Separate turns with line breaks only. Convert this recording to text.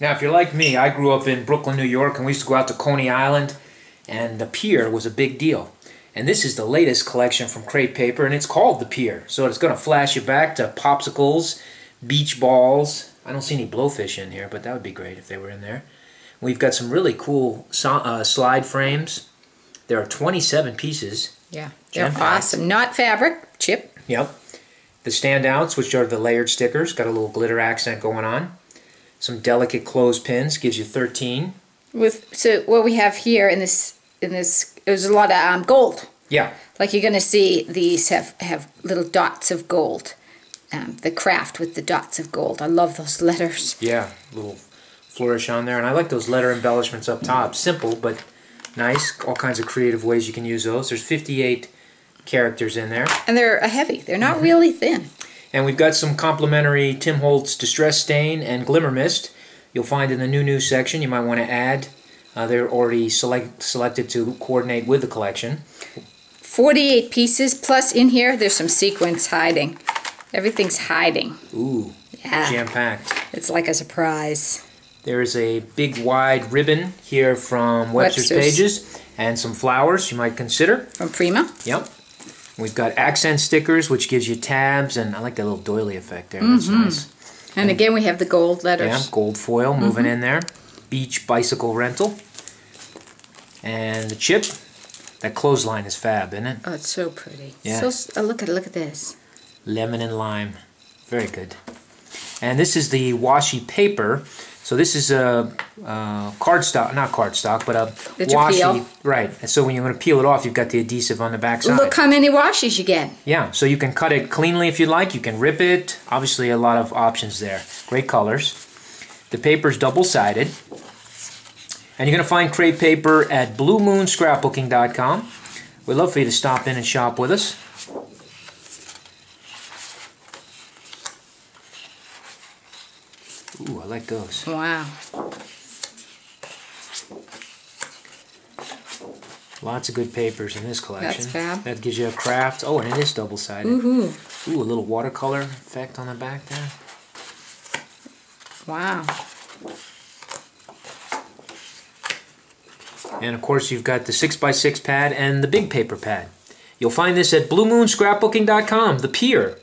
Now, if you're like me, I grew up in Brooklyn, New York, and we used to go out to Coney Island, and the pier was a big deal. And this is the latest collection from Crate Paper, and it's called the Pier. So it's going to flash you back to popsicles, beach balls. I don't see any blowfish in here, but that would be great if they were in there. We've got some really cool uh, slide frames. There are 27 pieces.
Yeah, they're awesome. Not fabric, chip.
Yep. The standouts, which are the layered stickers, got a little glitter accent going on. Some delicate clothespins, gives you 13.
With so what we have here in this in this there's a lot of um, gold.
Yeah.
Like you're going to see these have have little dots of gold. Um, the kraft with the dots of gold. I love those letters.
Yeah, little flourish on there, and I like those letter embellishments up top. Simple but nice. All kinds of creative ways you can use those. There's 58 characters in there.
And they're heavy. They're not mm -hmm. really thin.
And we've got some complimentary Tim Holtz Distress Stain and Glimmer Mist. You'll find in the new news section. You might want to add. Uh, they're already select, selected to coordinate with the collection.
48 pieces, plus in here there's some sequins hiding. Everything's hiding.
Ooh, yeah. jam-packed.
It's like a surprise.
There is a big wide ribbon here from Webster's, Webster's, Pages and some flowers you might consider.
From Prima.
Yep. We've got accent stickers, which gives you tabs, and I like that little doily effect there. That's mm -hmm. nice.
And, and, again, we have the gold letters.
Yeah, gold foil moving mm -hmm. in there. Beach bicycle rental. And the chip. That clothesline is fab, isn't it?
Oh, it's so pretty. Yeah. So, oh, look at look at this.
Lemon and lime. Very good. And this is the washi paper. So this is a, a cardstock, not cardstock, but a washi. Right. And so when you're going to peel it off, you've got the adhesive on the back side.
Look how many washes you get.
Yeah. So you can cut it cleanly if you like. You can rip it. Obviously, a lot of options there. Great colors. The paper's double-sided. And you're going to find Crate Paper at bluemoonscrapbooking.com. We'd love for you to stop in and shop with us. Ooh, I like those.
Wow.
Lots of good papers in this collection.
That's fab.
That gives you a kraft. Oh, and it is double-sided.
Ooh,
Ooh, a little watercolor effect on the back there.
Wow.
And of course, you've got the 6x6 pad and the big paper pad. You'll find this at bluemoonscrapbooking.com, the pier.